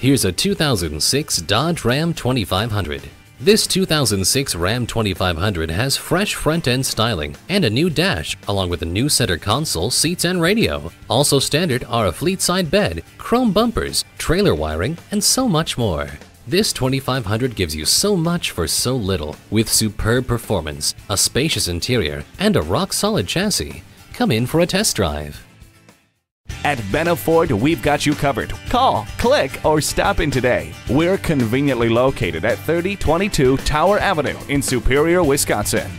Here's a 2006 Dodge Ram 2500. This 2006 Ram 2500 has fresh front-end styling and a new dash, along with a new center console, seats, and radio. Also standard are a fleet-side bed, chrome bumpers, trailer wiring, and so much more. This 2500 gives you so much for so little, with superb performance, a spacious interior, and a rock-solid chassis. Come in for a test drive. At Benna Ford, we've got you covered. Call, click, or stop in today. We're conveniently located at 3022 Tower Avenue in Superior, Wisconsin.